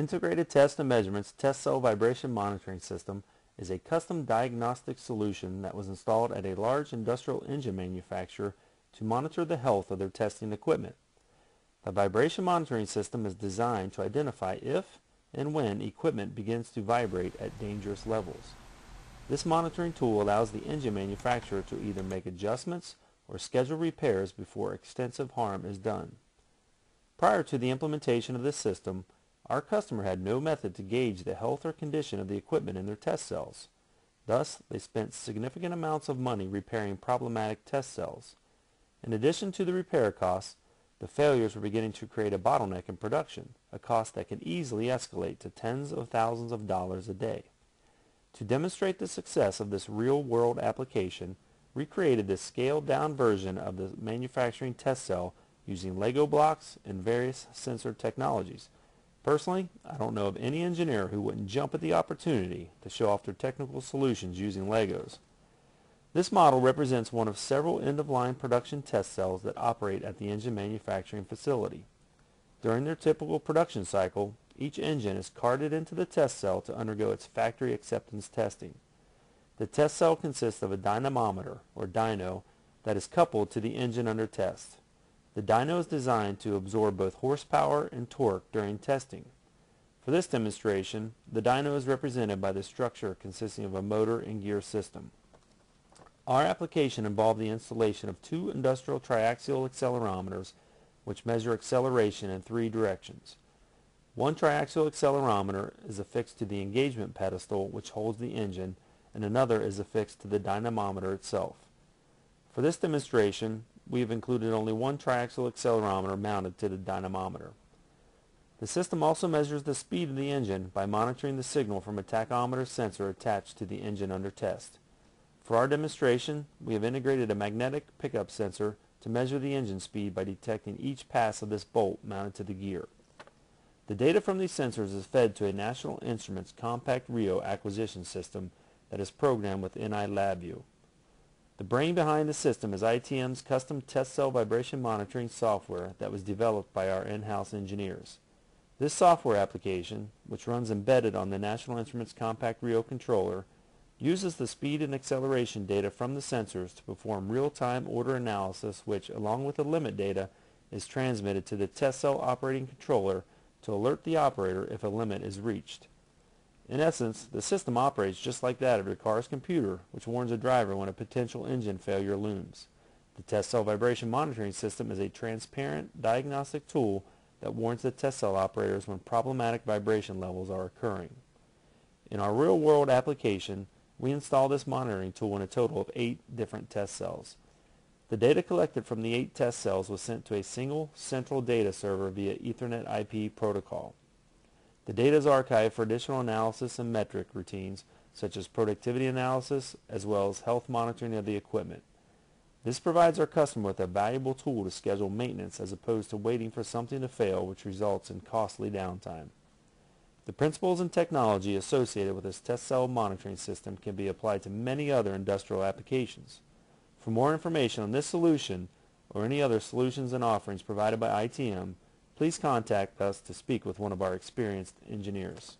Integrated Test and Measurements Test Cell Vibration Monitoring System is a custom diagnostic solution that was installed at a large industrial engine manufacturer to monitor the health of their testing equipment. The vibration monitoring system is designed to identify if and when equipment begins to vibrate at dangerous levels. This monitoring tool allows the engine manufacturer to either make adjustments or schedule repairs before extensive harm is done. Prior to the implementation of this system, our customer had no method to gauge the health or condition of the equipment in their test cells. Thus, they spent significant amounts of money repairing problematic test cells. In addition to the repair costs, the failures were beginning to create a bottleneck in production, a cost that can easily escalate to tens of thousands of dollars a day. To demonstrate the success of this real-world application, we created this scaled-down version of the manufacturing test cell using Lego blocks and various sensor technologies. Personally, I don't know of any engineer who wouldn't jump at the opportunity to show off their technical solutions using Legos. This model represents one of several end-of-line production test cells that operate at the engine manufacturing facility. During their typical production cycle, each engine is carted into the test cell to undergo its factory acceptance testing. The test cell consists of a dynamometer, or dyno, that is coupled to the engine under test. The dyno is designed to absorb both horsepower and torque during testing. For this demonstration, the dyno is represented by the structure consisting of a motor and gear system. Our application involved the installation of two industrial triaxial accelerometers which measure acceleration in three directions. One triaxial accelerometer is affixed to the engagement pedestal which holds the engine and another is affixed to the dynamometer itself. For this demonstration, we have included only one triaxial accelerometer mounted to the dynamometer. The system also measures the speed of the engine by monitoring the signal from a tachometer sensor attached to the engine under test. For our demonstration, we have integrated a magnetic pickup sensor to measure the engine speed by detecting each pass of this bolt mounted to the gear. The data from these sensors is fed to a National Instruments CompactRIO acquisition system that is programmed with NI LabVIEW. The brain behind the system is ITM's custom test cell vibration monitoring software that was developed by our in-house engineers. This software application, which runs embedded on the National Instruments CompactRIO controller, uses the speed and acceleration data from the sensors to perform real-time order analysis which, along with the limit data, is transmitted to the test cell operating controller to alert the operator if a limit is reached. In essence, the system operates just like that of your car's computer, which warns a driver when a potential engine failure looms. The test cell vibration monitoring system is a transparent diagnostic tool that warns the test cell operators when problematic vibration levels are occurring. In our real-world application, we installed this monitoring tool in a total of eight different test cells. The data collected from the eight test cells was sent to a single central data server via Ethernet IP protocol. The data is archived for additional analysis and metric routines such as productivity analysis as well as health monitoring of the equipment. This provides our customer with a valuable tool to schedule maintenance as opposed to waiting for something to fail which results in costly downtime. The principles and technology associated with this test cell monitoring system can be applied to many other industrial applications. For more information on this solution or any other solutions and offerings provided by ITM, please contact us to speak with one of our experienced engineers.